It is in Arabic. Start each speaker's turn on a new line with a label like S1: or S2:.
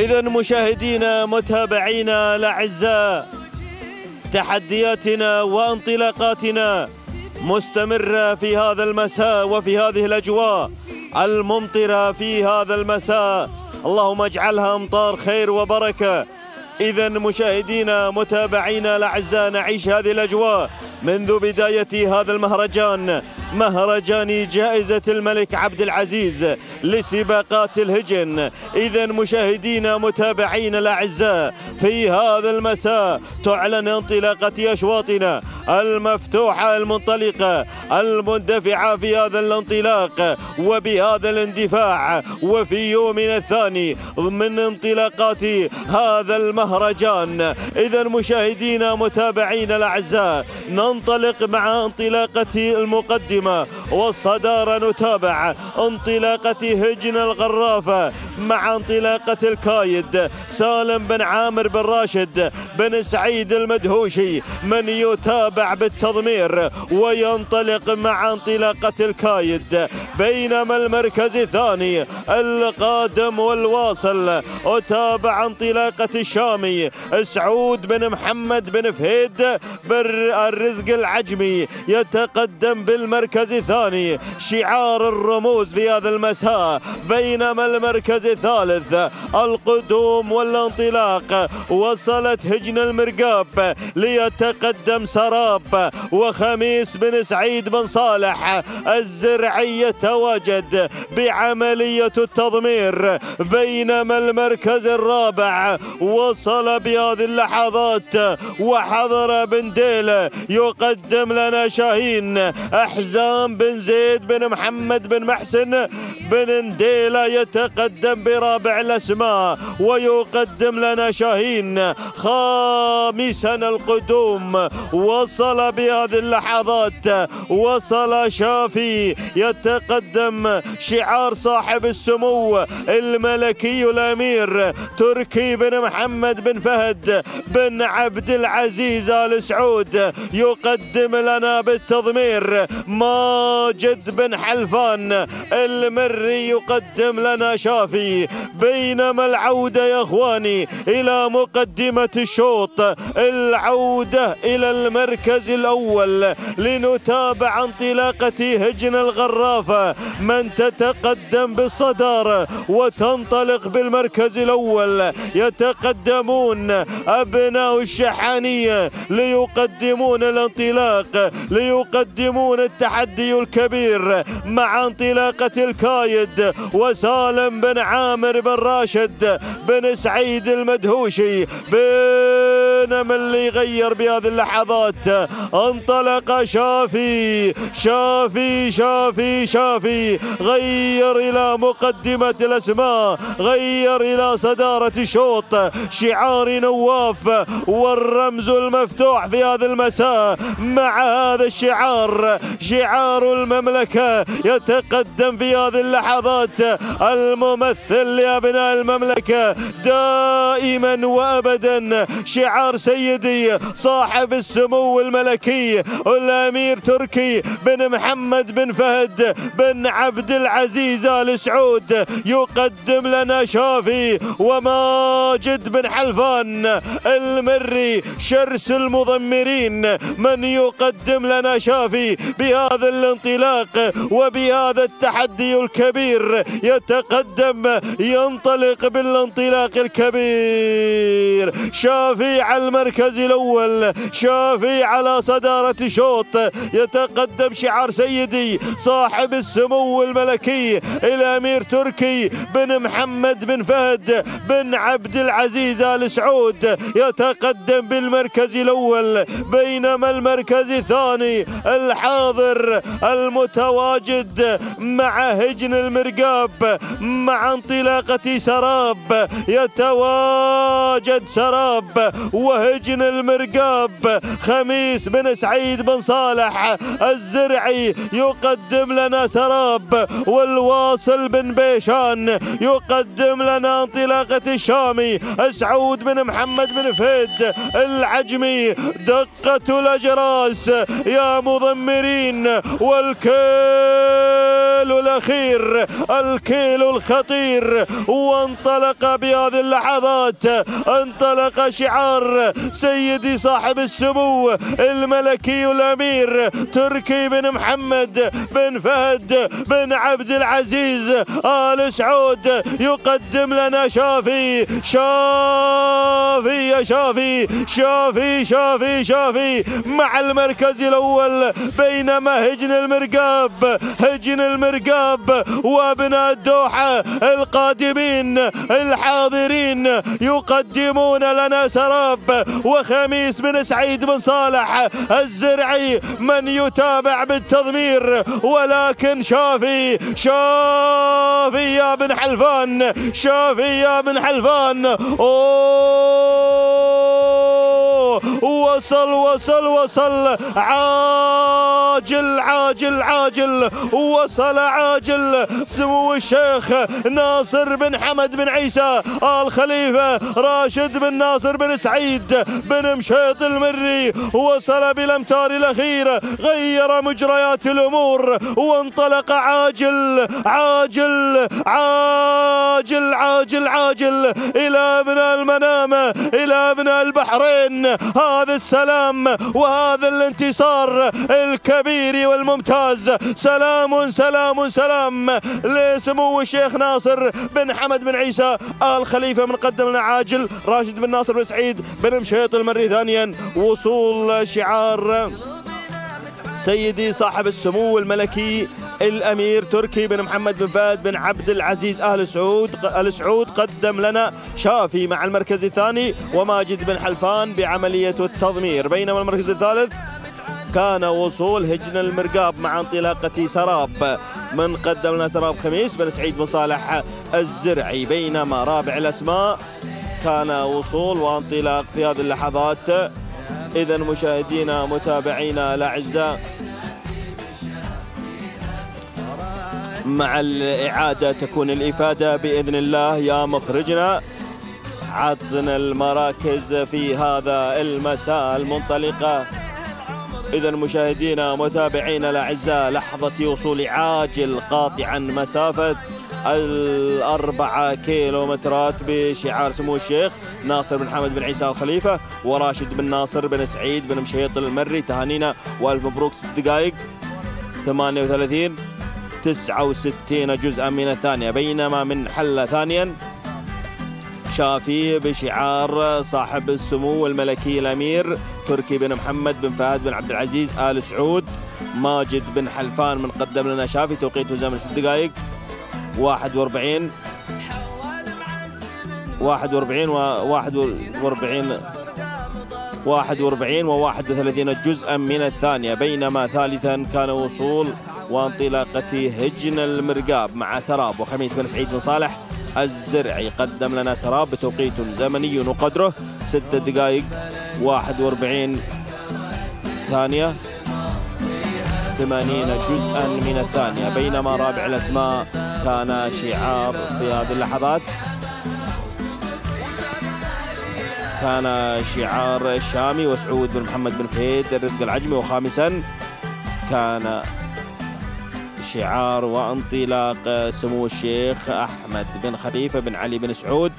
S1: إذا مشاهدينا متابعينا الأعزاء تحدياتنا وانطلاقاتنا مستمرة في هذا المساء وفي هذه الأجواء الممطرة في هذا المساء. اللهم اجعلها أمطار خير وبركة. إذا مشاهدينا متابعينا الأعزاء نعيش هذه الأجواء منذ بداية هذا المهرجان. مهرجان جائزة الملك عبد العزيز لسباقات الهجن. إذا مشاهدينا متابعينا الأعزاء في هذا المساء تعلن انطلاقة أشواطنا المفتوحة المنطلقة المندفعة في هذا الانطلاق وبهذا الاندفاع. وفي يومنا الثاني من انطلاقات هذا المهرجان. إذا مشاهدينا متابعينا الأعزاء ننطلق مع انطلاقة المقدمة. والصدارة نتابع انطلاقة هجن الغرافة مع انطلاقة الكايد. سالم بن عامر بن راشد بن سعيد المدهوشي من يتابع بالتضمير وينطلق مع انطلاقة الكايد. بينما المركز الثاني القادم والواصل أتابع انطلاقة الشامي سعود بن محمد بن فهيد بن الرزق العجمي يتقدم بالمركز الثاني شعار الرموز في هذا المساء. بينما المركز الثالث القدوم والانطلاق. وصلت هجن المرقاب ليتقدم سراب. وخميس بن سعيد بن صالح الزرعي يتواجد بعملية التضمير. بينما المركز الرابع وصل بهذه اللحظات وحضر بن ديل يقدم لنا شاهين. أحزام بن زيد بن محمد بن محسن بن نديلة يتقدم برابع الأسماء ويقدم لنا شاهين خامسا القدوم. وصل بهذه اللحظات وصل شافي يتقدم شعار صاحب السمو الملكي الأمير تركي بن محمد بن فهد بن عبد العزيز آل سعود. يقدم لنا بالتضمير ماجد بن حلفان المري يقدم لنا شافي. بينما العودة يا إخواني إلى مقدمة الشوط العودة إلى المركز الأول لنتابع انطلاقة هجن الغرافة من تتقدم بالصدارة وتنطلق بالمركز الأول يتقدمون أبناء الشحانية ليقدمون الانطلاق ليقدمون التحدي الكبير مع انطلاقة الكايد وسالم بن عامر بن راشد بن سعيد المدهوشي بينما اللي يغير بهذه اللحظات؟ انطلق شافي شافي شافي شافي. غير إلى مقدمة الأسماء غير إلى صدارة الشوط. شعار نواف والرمز المفتوح في هذا المساء. مع هذا الشعار شعار المملكة يتقدم في هذه اللحظات. الممثل لأبناء المملكة دائما وأبدا. شعار سيدي صاحب السمو الملكي الأمير تركي بن محمد بن فهد بن عبد العزيز آل سعود. يقدم لنا شافي وماجد بن حلفان المري شرس المضمرين. من يقدم لنا شافي بهذا الانطلاق وبهذا التحدي الكبير يتقدم ينطلق بالانطلاق الكبير. شافي على المركز الأول. شافي على صدارة شوط. يتقدم شعار سيدي صاحب السمو الملكي الامير تركي بن محمد بن فهد بن عبد العزيز آل سعود. يتقدم بالمركز الأول. بينما المركز الثاني الحاضر المتواجد مع هجن المرقاب مع انطلاقة سراب. يتواجد سراب وهجن المرقاب. خميس بن سعيد بن صالح الزرعي يقدم لنا سراب والواصل بن بيشان يقدم لنا انطلاقة الشامي. سعود بن محمد بن فهد العجمي دقة الأجراس يا مضمرين والكيل الكيلو الأخير الكيلو الخطير. وانطلق بهذه اللحظات انطلق شعار سيدي صاحب السمو الملكي الأمير تركي بن محمد بن فهد بن عبد العزيز. آل سعود يقدم لنا شافي شافي يا شافي شافي شافي شافي. مع المركز الأول بينما هجن المرقاب هجن المرقاب. وابناء الدوحة القادمين الحاضرين يقدمون لنا سراب وخميس بن سعيد بن صالح الزرعي من يتابع بالتضمير. ولكن شافي شافي يا بن حلفان شافي يا بن حلفان. أوه! وصل وصل وصل عاجل عاجل عاجل. وصل عاجل. سمو الشيخ ناصر بن حمد بن عيسى آل خليفة راشد بن ناصر بن سعيد بن مشيط المري. وصل بالأمتار الأخيرة غير مجريات الأمور. وانطلق عاجل عاجل عاجل عاجل عاجل. إلى أبناء المنامة إلى أبناء البحرين. هذا السلام وهذا الانتصار الكبير والممتاز. سلام سلام سلام لسمو الشيخ ناصر بن حمد بن عيسى آل خليفة من قدم لنا عاجل راشد بن ناصر بن سعيد بن مشيط المري ثانيا. وصول شعار سيدي صاحب السمو الملكي الأمير تركي بن محمد بن فهد بن عبد العزيز أهل سعود آل سعود قدم لنا شافي مع المركز الثاني وماجد بن حلفان بعملية التضمير. بينما المركز الثالث كان وصول هجن المرقاب مع انطلاقة سراب. من قدم لنا سراب خميس بن سعيد بن صالح الزرعي. بينما رابع الأسماء كان وصول وانطلاق في هذه اللحظات. إذا مشاهدينا متابعينا الأعزاء مع الإعادة تكون الإفادة بإذن الله. يا مخرجنا عطنا المراكز في هذا المساء المنطلقة. إذا مشاهدينا متابعينا الأعزاء لحظة وصول عاجل قاطعا مسافة الأربعة كيلومترات بشعار سمو الشيخ ناصر بن حمد بن عيسى الخليفة وراشد بن ناصر بن سعيد بن مشيط المري. تهانينا وألف مبروك ست دقائق. 38 69 جزءا من الثانية بينما من حل ثانيا شافي بشعار صاحب السمو الملكي الأمير تركي بن محمد بن فهد بن عبد العزيز آل سعود ماجد بن حلفان من قدم لنا شافي توقيته زمن ست دقائق 41 41 و 41 41 و 31 جزءا من الثانية بينما ثالثا كان وصول وانطلاقة هجن المرقاب مع سراب وخميس بن سعيد بن صالح. الزرعي قدم لنا سراب بتوقيت زمني وقدره. 6 دقائق 41 ثانية. 80 جزءا من الثانية. بينما رابع الأسماء كان شعار في هذه اللحظات. كان شعار الشامي وسعود بن محمد بن فهيد الرزق العجمي وخامسا كان شعار وانطلاق سمو الشيخ أحمد بن خليفة بن علي بن سعود.